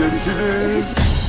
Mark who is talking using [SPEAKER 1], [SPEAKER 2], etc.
[SPEAKER 1] Görüşürüz.